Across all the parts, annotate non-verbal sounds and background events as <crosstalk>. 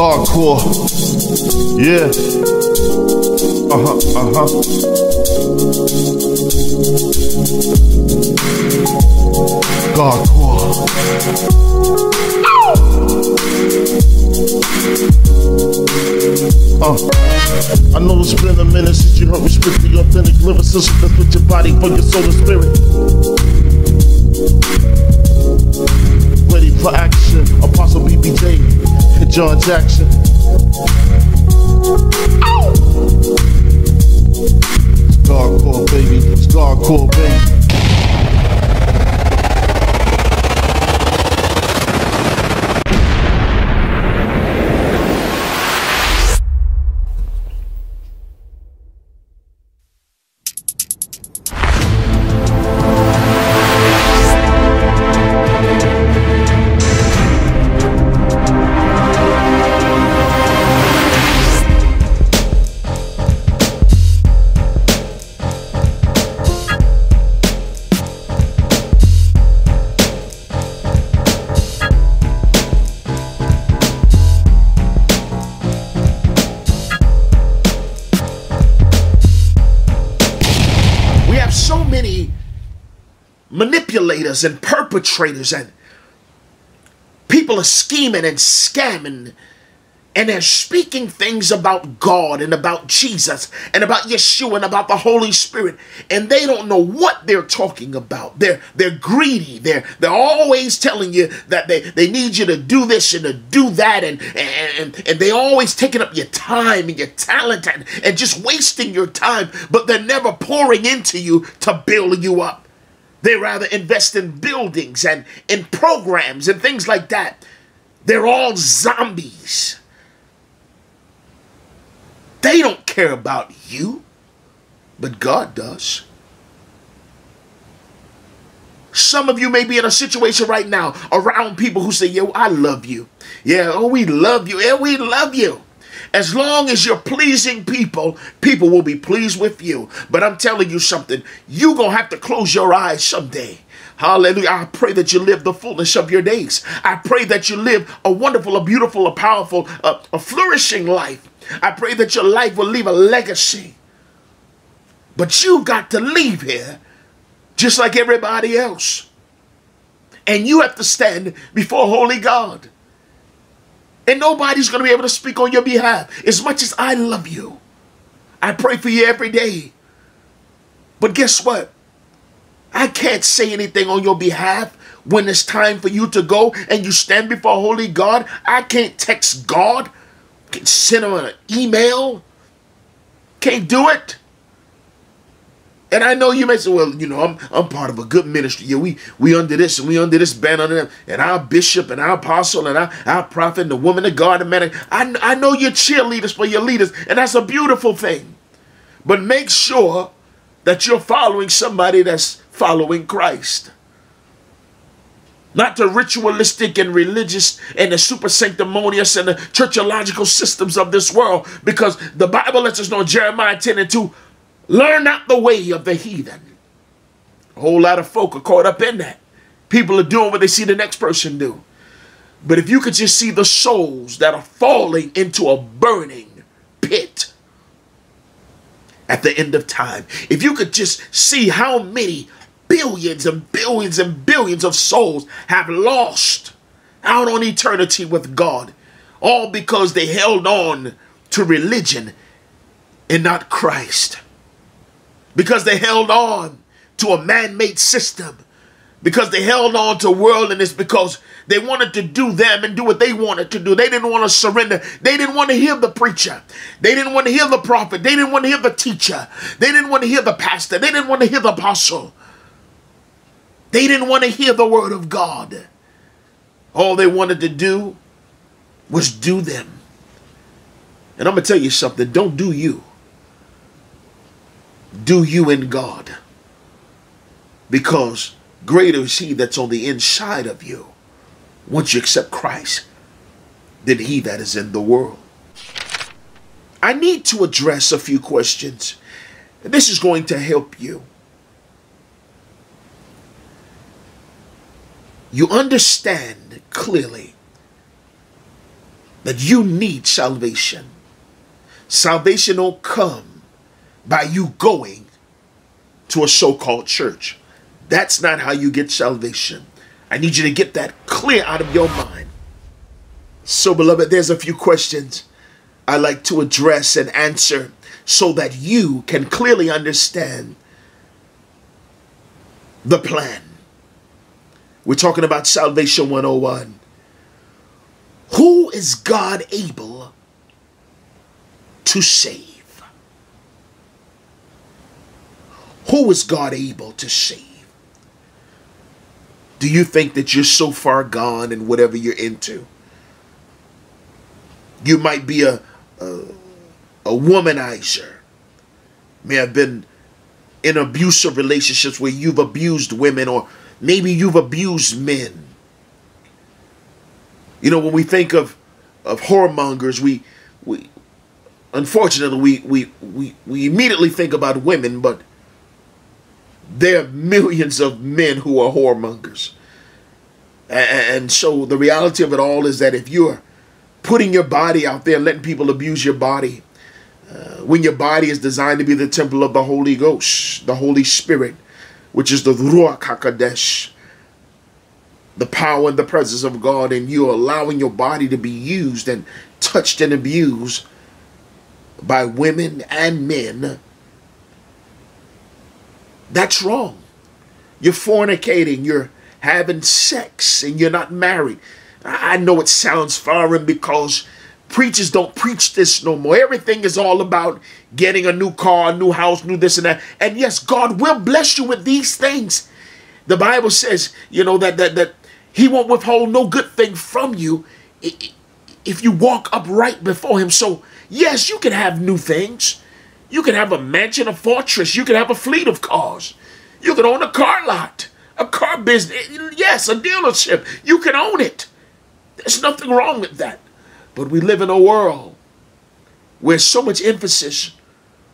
God. Yeah. Uh huh. Uh huh. God. Uh, I know it's been a minute since you heard the authentic lyricism that's with your body for your soul and spirit. Ready for action, Apostle BBJ John Jackson. It's GODkore, baby. It's GODkore, baby. Manipulators and perpetrators and people are scheming and scamming and they're speaking things about God and about Jesus and about Yeshua and about the Holy Spirit and they don't know what they're talking about. They're they're greedy. They're they're always telling you that they, they need you to do this and to do that and and, and they always taking up your time and your talent and, and just wasting your time, but they're never pouring into you to build you up. They rather invest in buildings and in programs and things like that. They're all zombies. They don't care about you, but God does. Some of you may be in a situation right now around people who say, Yo, I love you. Yeah, oh, we love you. Yeah, we love you. As long as you're pleasing people, people will be pleased with you. But I'm telling you something, you're going to have to close your eyes someday. Hallelujah. I pray that you live the fullness of your days. I pray that you live a wonderful, a beautiful, a powerful, a, a flourishing life. I pray that your life will leave a legacy. But you've got to leave here just like everybody else. And you have to stand before holy God. And nobody's going to be able to speak on your behalf as much as I love you. I pray for you every day. But guess what? I can't say anything on your behalf when it's time for you to go and you stand before holy God. I can't text God, can't send him an email, can't do it. And I know you may say, well, you know, I'm I'm part of a good ministry. Yeah, we we under this and we under this banner and, and our bishop and our apostle and our, our prophet and the woman of God and man. I, I know you're cheerleaders for your leaders, and that's a beautiful thing. But make sure that you're following somebody that's following Christ. Not the ritualistic and religious and the super sanctimonious and the churchological systems of this world. Because the Bible lets us know Jeremiah 10 and 2, learn not the way of the heathen. A whole lot of folk are caught up in that. People are doing what they see the next person do. But if you could just see the souls that are falling into a burning pit at the end of time, if you could just see how many billions and billions and billions of souls have lost out on eternity with God, all because they held on to religion and not Christ. Because they held on to a man made system. Because they held on to worldliness because they wanted to do them and do what they wanted to do. They didn't want to surrender. They didn't want to hear the preacher. They didn't want to hear the prophet. They didn't want to hear the teacher. They didn't want to hear the pastor. They didn't want to hear the apostle. They didn't want to hear the word of God. All they wanted to do was do them. And I'm going to tell you something don't do you, do you in God. Because greater is He that's on the inside of you once you accept Christ than He that is in the world. I need to address a few questions. This is going to help you. You understand clearly that you need salvation. Salvation don't come by you going to a so-called church. That's not how you get salvation. I need you to get that clear out of your mind. So, beloved, there's a few questions I like to address and answer so that you can clearly understand the plan. We're talking about Salvation 101. Who is God able to save? Who is God able to save? Do you think that you're so far gone in whatever you're into? You might be a, a, a womanizer, may have been in abusive relationships where you've abused women or maybe you've abused men. You know, when we think of of whoremongers, we we unfortunately we we we, we immediately think about women, but there are millions of men who are whoremongers. And so the reality of it all is that if you're putting your body out there letting people abuse your body, uh, when your body is designed to be the temple of the Holy Ghost, the Holy Spirit, which is the Ruach HaKodesh, the power and the presence of God, and you're allowing your body to be used and touched and abused by women and men, that's wrong. You're fornicating, you're having sex, and you're not married. I know it sounds foreign because preachers don't preach this no more. Everything is all about getting a new car, a new house, new this and that. And yes, God will bless you with these things. The Bible says, you know, that that that he won't withhold no good thing from you if you walk upright before him. So, yes, you can have new things. You can have a mansion, a fortress. You can have a fleet of cars. You can own a car lot, a car business. Yes, a dealership. You can own it. There's nothing wrong with that. But we live in a world where so much emphasis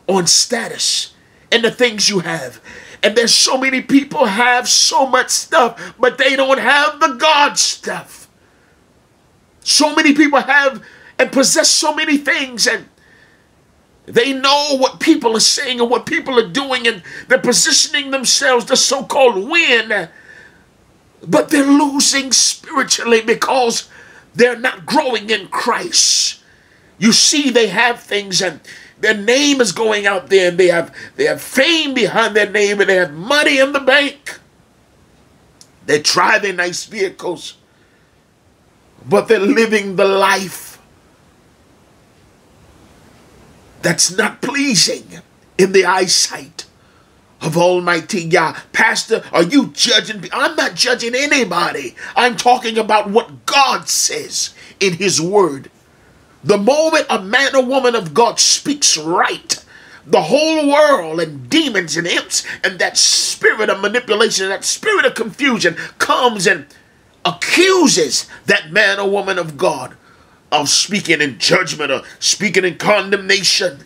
on status and the things you have. And there's so many people have so much stuff, but they don't have the God stuff. So many people have and possess so many things and they know what people are saying and what people are doing, and they're positioning themselves to so called win, but they're losing spiritually because they're not growing in Christ. You see, they have things and their name is going out there and they have they have fame behind their name and they have money in the bank. They drive their nice vehicles, but they're living the life that's not pleasing in the eyesight of Almighty Yah. Pastor, are you judging? I'm not judging anybody. I'm talking about what God says in His Word. The moment a man or woman of God speaks right, the whole world and demons and imps and that spirit of manipulation, that spirit of confusion comes and accuses that man or woman of God of speaking in judgment or speaking in condemnation.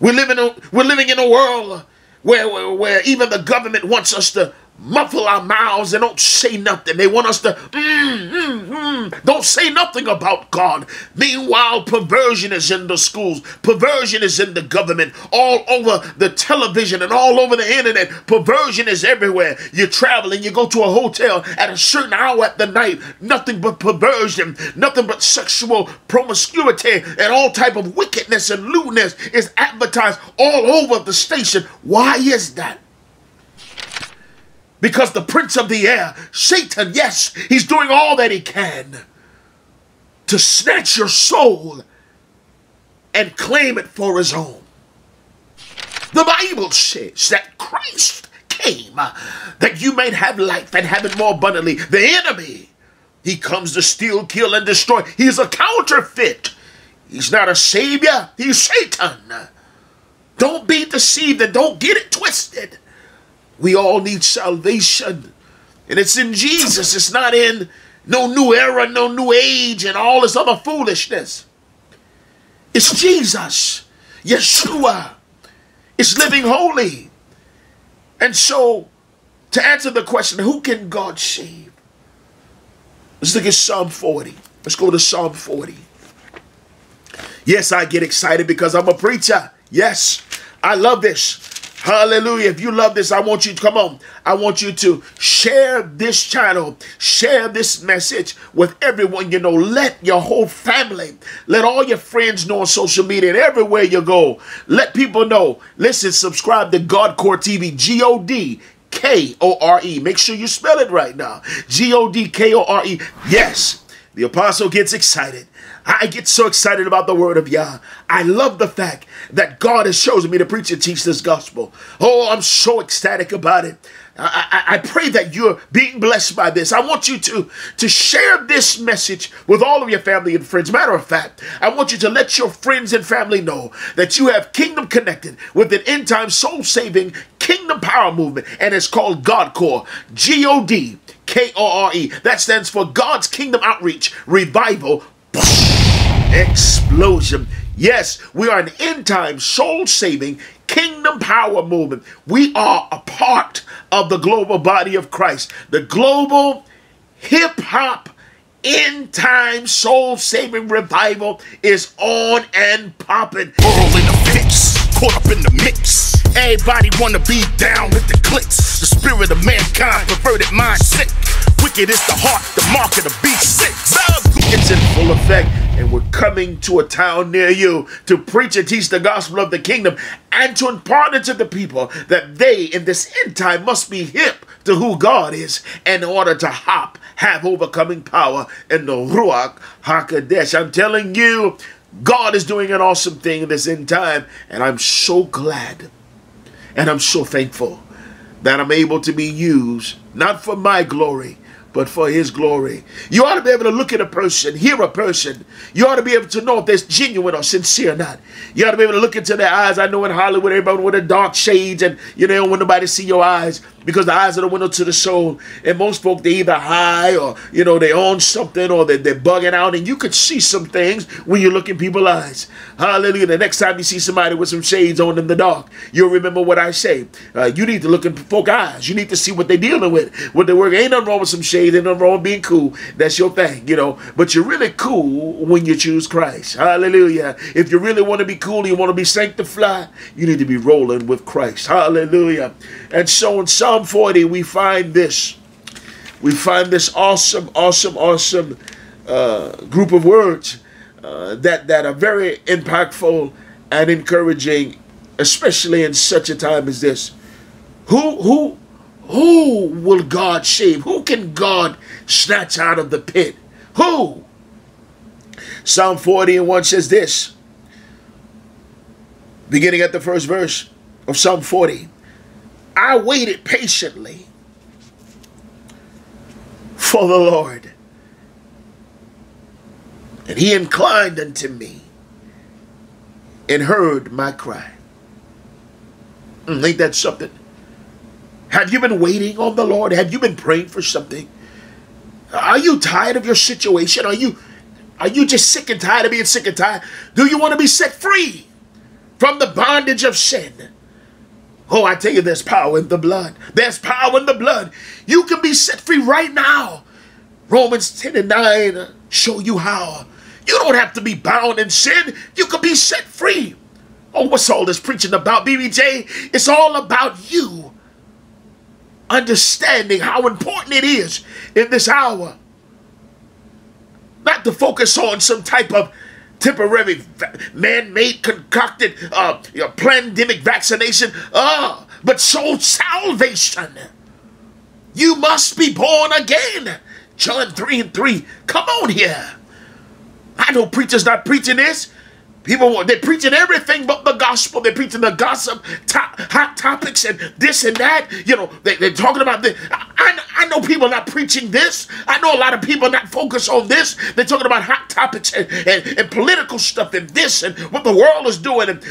We're living, a, we're living in a world where, where, where even the government wants us to muffle our mouths and don't say nothing. They want us to mm, mm, mm, don't say nothing about God. Meanwhile, perversion is in the schools, perversion is in the government, all over the television and all over the internet. Perversion is everywhere. You travel and you go to a hotel at a certain hour at the night, nothing but perversion, nothing but sexual promiscuity and all type of wickedness and lewdness is advertised all over the station. Why is that? Because the prince of the air, Satan, yes, he's doing all that he can to snatch your soul and claim it for his own. The Bible says that Christ came that you might have life and have it more abundantly. The enemy, he comes to steal, kill, and destroy. He's a counterfeit. He's not a savior. He's Satan. Don't be deceived and don't get it twisted. We all need salvation. And it's in Jesus. It's not in no new era, no new age, and all this other foolishness. It's Jesus, Yeshua. It's living holy. And so, to answer the question, who can God save? Let's look at Psalm 40. Let's go to Psalm 40. Yes, I get excited because I'm a preacher. Yes, I love this. Hallelujah. If you love this, I want you to come on. I want you to share this channel, share this message with everyone you know. Let your whole family, let all your friends know on social media and everywhere you go. Let people know. Listen, subscribe to GODkore TV, G O D K O R E. Make sure you spell it right now. G O D K O R E. Yes, the apostle gets excited. I get so excited about the word of Yah. I love the fact that God has chosen me to preach and teach this gospel. Oh, I'm so ecstatic about it. I, I, I, pray that you're being blessed by this. I want you to, to share this message with all of your family and friends. Matter of fact, I want you to let your friends and family know that you have kingdom connected with an end time soul saving kingdom power movement, and it's called GODkore. G O D K O R E. That stands for God's Kingdom Outreach Revival <laughs> explosion. Yes, we are an end time soul saving kingdom power movement. We are a part of the global body of Christ, the global hip hop end time soul saving revival is on and popping. World in the fix, caught up in the mix. Everybody wanna be down with the clicks. The spirit of mankind, perverted sick. Wicked is the heart, the mark of the beast. It's in full effect and we're coming to a town near you to preach and teach the gospel of the kingdom and to impart it to the people that they in this end time must be hip to who God is in order to hop, have overcoming power in the Ruach HaKodesh. I'm telling you, God is doing an awesome thing in this end time, and I'm so glad and I'm so thankful that I'm able to be used, not for my glory, but for his glory. You ought to be able to look at a person, hear a person. You ought to be able to know if they're genuine or sincere or not. You ought to be able to look into their eyes. I know in Hollywood, everybody with the dark shades and you know, want nobody to see your eyes because the eyes are the window to the soul. And most folk, they either high or, you know, they own something or they, they're bugging out. And you could see some things when you look in people's eyes. Hallelujah. The next time you see somebody with some shades on in the dark, you'll remember what I say. Uh, you need to look in folk eyes. You need to see what they're dealing with, what they work. Ain't nothing wrong with some shades. Ain't nothing wrong with being cool. That's your thing, you know. But you're really cool when you choose Christ. Hallelujah. If you really want to be cool, you want to be sanctified, you need to be rolling with Christ. Hallelujah. And so and so Psalm 40, we find this. We find this awesome, awesome, awesome uh, group of words uh, that, that are very impactful and encouraging, especially in such a time as this. Who, who, who will God save? Who can God snatch out of the pit? Who? Psalm 40 and 1 says this, beginning at the first verse of Psalm 40. I waited patiently for the Lord, and he inclined unto me and heard my cry. Mm, ain't that something? Have you been waiting on the Lord? Have you been praying for something? Are you tired of your situation? Are you are you just sick and tired of being sick and tired? Do you want to be set free from the bondage of sin? Oh, I tell you, there's power in the blood. There's power in the blood. You can be set free right now. Romans 10 and 9 show you how. You don't have to be bound in sin. You can be set free. Oh, what's all this preaching about, BBJ? It's all about you understanding how important it is in this hour. Not to focus on some type of temporary man-made concocted uh, pandemic vaccination. Uh, but soul salvation. You must be born again. John 3 and 3. Come on here. I know preachers not preaching this. People, they're preaching everything but the gospel. They're preaching the gossip, top, hot topics, and this and that. You know, they, are talking about this. I, I know people not preaching this. I know a lot of people not focused on this. They're talking about hot topics and, and, and political stuff and this and what the world is doing and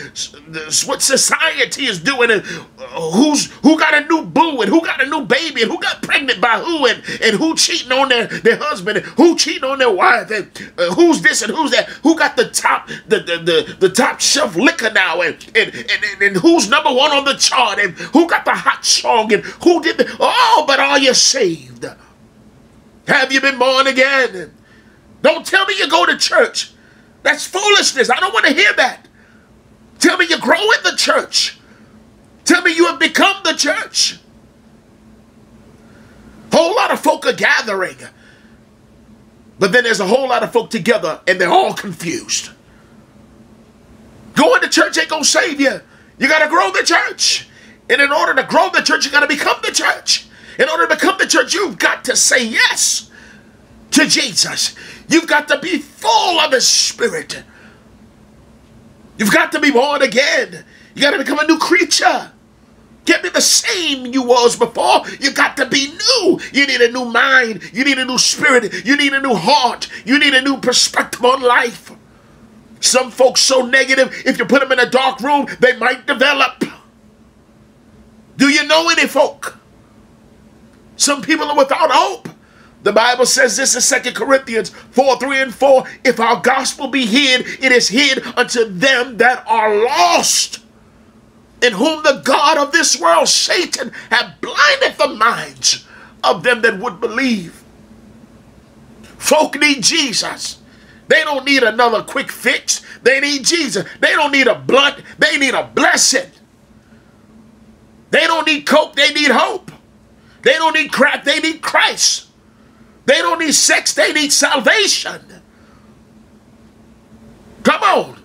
what society is doing and uh, who's who got a new boo and who got a new baby and who got pregnant by who and, and who cheating on their, their husband and who cheating on their wife and uh, who's this and who's that. Who got the top the, the, the, the top shelf liquor now and and, and, and, who's number one on the chart and who got the hot song and who did the oh but are you saved? Have you been born again? Don't tell me you go to church. That's foolishness. I don't want to hear that. Tell me you grow in the church. Tell me you have become the church. Whole lot of folk are gathering. But then there's a whole lot of folk together and they're all confused. Going to church ain't gonna save you. You gotta grow the church. And in order to grow the church, you gotta become the church. In order to become the church, you've got to say yes to Jesus. You've got to be full of His Spirit. You've got to be born again. You got to become a new creature. Can't be the same you was before. You got to be new. You need a new mind. You need a new spirit. You need a new heart. You need a new perspective on life. Some folks so negative, if you put them in a dark room, they might develop. Do you know any folk? Some people are without hope. The Bible says this in Second Corinthians 4 3 and 4 If our gospel be hid, it is hid unto them that are lost, in whom the God of this world, Satan, hath blinded the minds of them that would believe. Folk need Jesus. They don't need another quick fix. They need Jesus. They don't need a blunt. They need a blessing. They don't need coke. They need hope. They don't need crack. They need Christ. They don't need sex, they need salvation. Come on.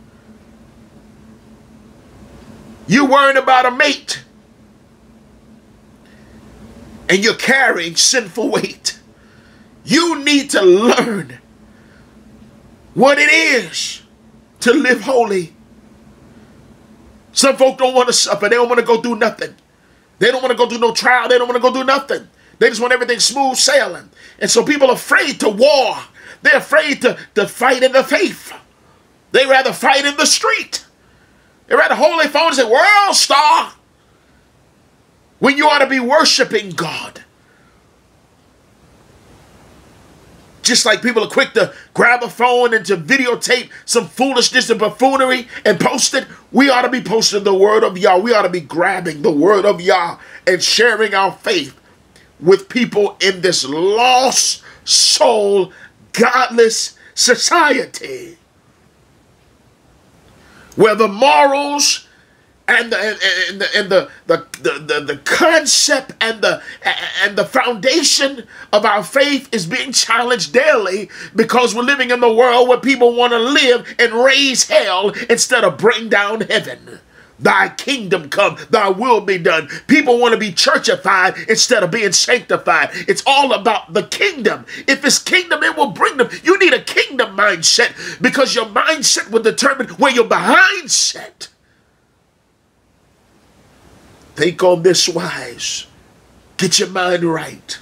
You worrying about a mate and you're carrying sinful weight. You need to learn what it is to live holy. Some folk don't want to suffer. They don't want to go through nothing. They don't want to go through no trial. They don't want to go through nothing. They just want everything smooth sailing. And so people are afraid to war. They're afraid to, to fight in the faith. They rather fight in the street. They rather hold their phone and say, World star. When you ought to be worshiping God. Just like people are quick to grab a phone and to videotape some foolishness and buffoonery and post it, we ought to be posting the word of Yah. We ought to be grabbing the word of Yah and sharing our faith with people in this lost soul, godless society where the morals and the and the and the the, the, the, concept and the and the foundation of our faith is being challenged daily because we're living in the world where people want to live and raise hell instead of bring down heaven. Thy kingdom come, thy will be done. People want to be churchified instead of being sanctified. It's all about the kingdom. If it's kingdom, it will bring them. You need a kingdom mindset because your mindset will determine where your behind set. Think on this wise. Get your mind right.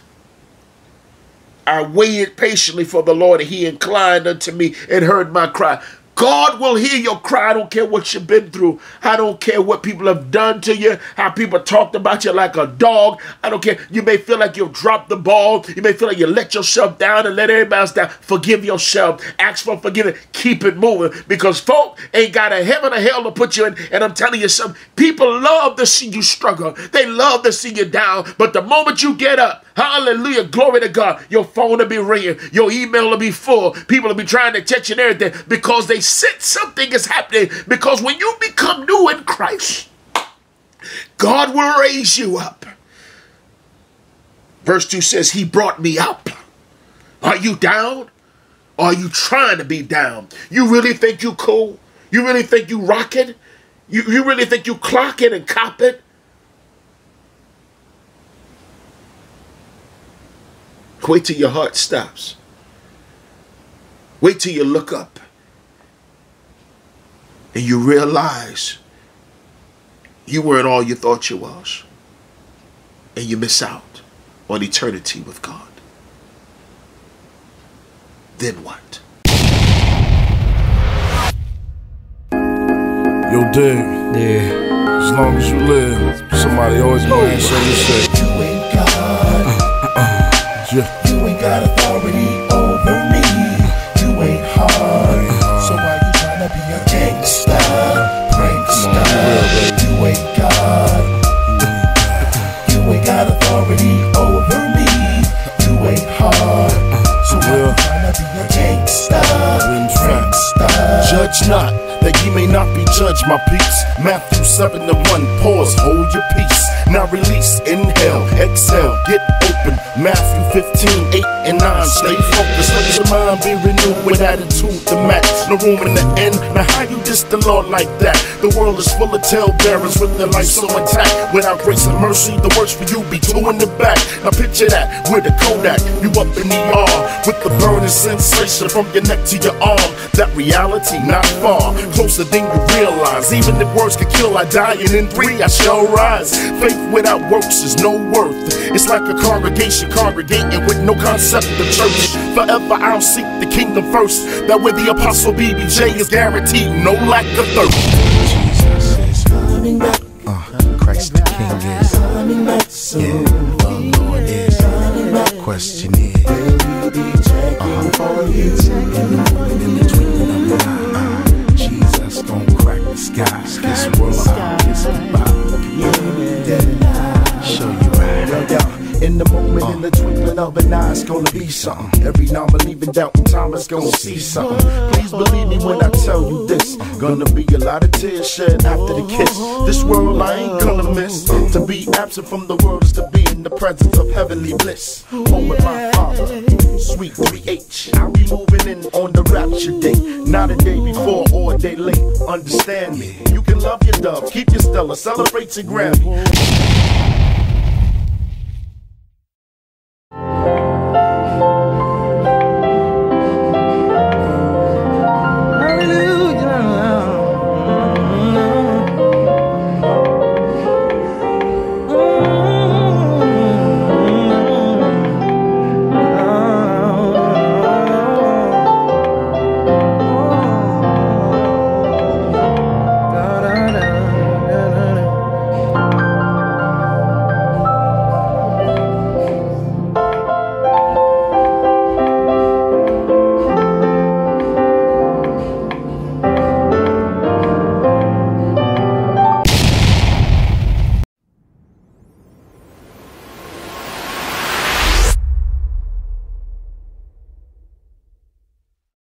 I waited patiently for the Lord, and he inclined unto me and heard my cry. God will hear your cry. I don't care what you've been through. I don't care what people have done to you, how people talked about you like a dog. I don't care. You may feel like you've dropped the ball. You may feel like you let yourself down and let everybody else down. Forgive yourself. Ask for forgiveness. Keep it moving because folk ain't got a heaven or hell to put you in. And I'm telling you something. People love to see you struggle. They love to see you down. But the moment you get up, hallelujah, glory to God, your phone will be ringing. Your email will be full. People will be trying to text you and everything because they sense something is happening because when you become new in Christ, God will raise you up. Verse 2 says, He brought me up. Are you down? Are you trying to be down? You really think you cool? You really think you rocking? You, you really think you clocking and copping? Wait till your heart stops. Wait till you look up and you realize you weren't all you thought you was. And you miss out on eternity with God. Then what? Yo, dig. Yeah. As long as you live, somebody always gonna oh, answer you say. My peace. Matthew 7 to 1, pause, hold your peace. Now release, inhale, exhale, get open. Matthew 15, 8 and 9, stay focused. Let your mind be renewed with attitude to match. No room in the end. Now, how you diss the Lord like that? The world is full of talebearers with their life so intact. Without grace and mercy, the worst for you be two in the back. Now, picture that with a Kodak, you up in the R with the burning sensation from your neck to your arm. That reality not far, closer than you realize. Even if words could kill, I die, and in three I shall rise. Faith without works is no worth. It's like a congregation congregating with no concept of church. Forever I'll seek the kingdom first. That way the apostle BBJ is guaranteed no lack of thirst. Jesus is uh, Christ the King is yeah, the Lord is. Question is, uh, Jesus gon' crack the skies. This world in the twinkling of an eye, it's gonna be something. Every now and doubt in time, it's gonna see something. Please believe me when I tell you this. Gonna be a lot of tears shed after the kiss. This world I ain't gonna miss. To be absent from the world is to be in the presence of heavenly bliss. Home with my father, sweet 3H. I'll be moving in on the rapture day. Not a day before or a day late. Understand me. You can love your dove, keep your Stellar, celebrate your Grammy.